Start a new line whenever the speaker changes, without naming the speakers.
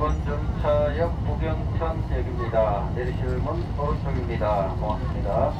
2번 정차역 부경천 역입니다. 내리실 문 오른쪽입니다. 고맙습니다.